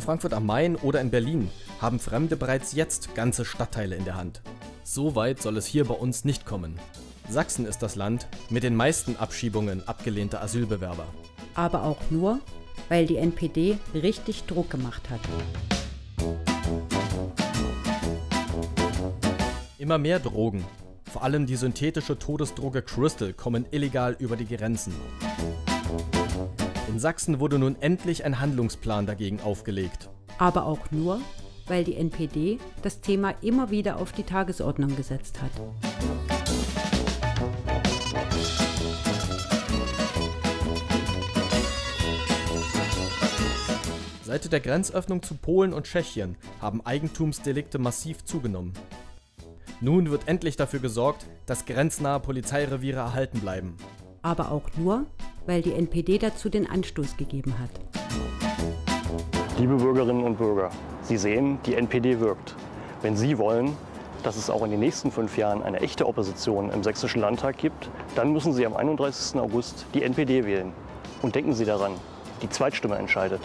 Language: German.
Frankfurt am Main oder in Berlin haben Fremde bereits jetzt ganze Stadtteile in der Hand. So weit soll es hier bei uns nicht kommen. Sachsen ist das Land mit den meisten Abschiebungen abgelehnter Asylbewerber. Aber auch nur, weil die NPD richtig Druck gemacht hat. Immer mehr Drogen, vor allem die synthetische Todesdroge Crystal, kommen illegal über die Grenzen. In Sachsen wurde nun endlich ein Handlungsplan dagegen aufgelegt. Aber auch nur, weil die NPD das Thema immer wieder auf die Tagesordnung gesetzt hat. Seit der Grenzöffnung zu Polen und Tschechien haben Eigentumsdelikte massiv zugenommen. Nun wird endlich dafür gesorgt, dass grenznahe Polizeireviere erhalten bleiben. Aber auch nur, weil die NPD dazu den Anstoß gegeben hat. Liebe Bürgerinnen und Bürger, Sie sehen, die NPD wirkt. Wenn Sie wollen, dass es auch in den nächsten fünf Jahren eine echte Opposition im Sächsischen Landtag gibt, dann müssen Sie am 31. August die NPD wählen. Und denken Sie daran, die Zweitstimme entscheidet.